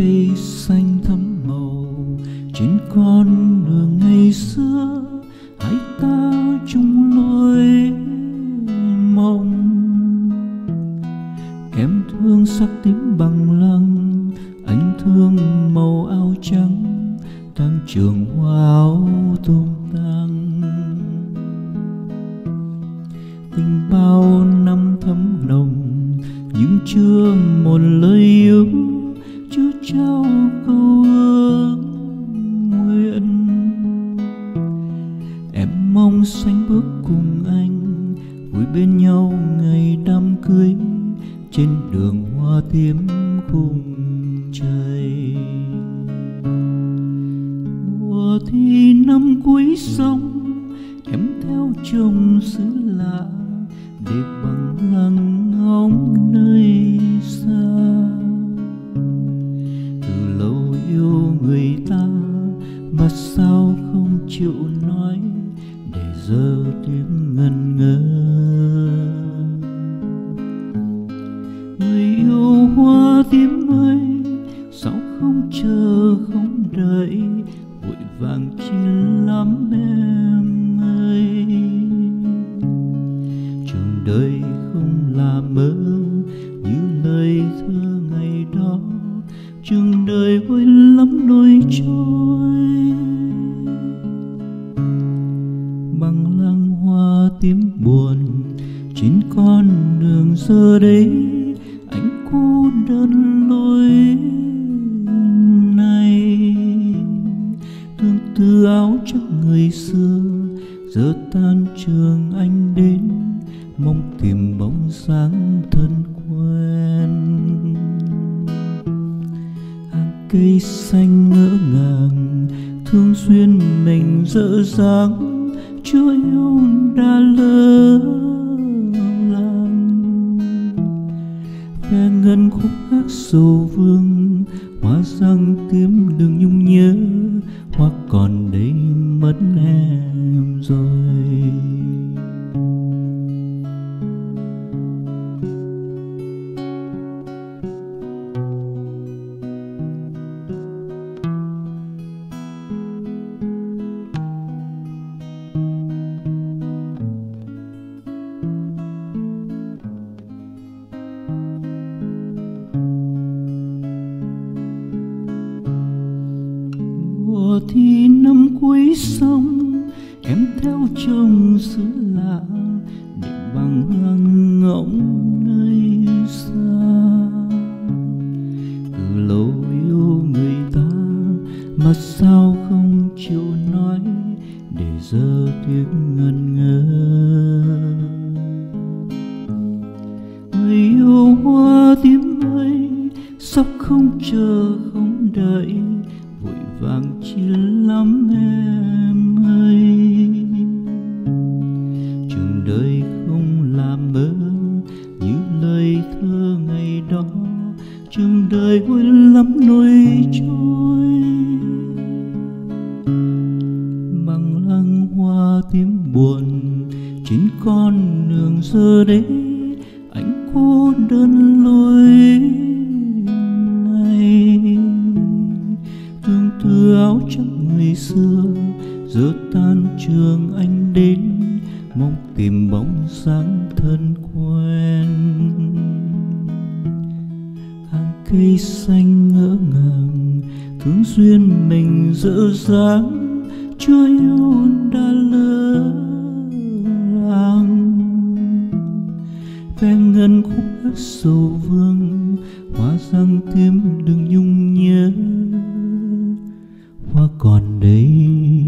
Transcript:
cây xanh thắm màu, trên con đường ngày xưa, hãy ta chung lối mong em thương sắc tím bằng lăng, anh thương màu áo trắng tăng trường hoa áo tung tăng tình bao năm thấm nồng, nhưng chưa một lời yêu trao câu ước nguyện. Em mong sánh bước cùng anh vui bên nhau ngày đám cưới, trên đường hoa tím khung trời mùa thì năm cuối sông, em theo chồng xứ lạ, để bằng lăng mà sao không chịu nói để giờ tiếng ngần ngơ? Người yêu hoa tím ơi, sao không chờ không đợi? Vội vàng chi lắm em ơi. Trường đời không là mơ, như lời thơ ngày đó. Trường đời vui lắm nỗi chút con đường giờ đây anh cô đơn lối này. Tương tư áo trắng người xưa, giờ tan trường anh đến, mong tìm bóng dáng thân quen. Hàng cây xanh ngỡ ngàng, thương duyên mình dở dáng chưa yêu đã hát sầu vương hoa răng kiếm đường nhung nhớ. Mùa thì năm cuối xong em theo chồng xứ lạ để bằng lăng ngỗng nơi xa. Từ lâu yêu người ta mà sao không chịu nói để giờ tiếng ngần ngơ. Người yêu hoa tím ơi sắp không chờ không đợi vàng chín lắm em ơi. Trường đời không là mơ như lời thơ ngày đó. Trường đời vui lắm nỗi trôi. Bằng lăng hoa tím buồn, trên con đường giờ đây anh cô đơn lối giờ tan trường anh đến, mong tìm bóng dáng thân quen. Hàng cây xanh ngỡ ngàng, thương duyên mình dở dáng chưa yêu đã lỡ làng ve ngân khúc hát sầu vương hoa răng tim đừng nhung nhớ. Hoa còn đây.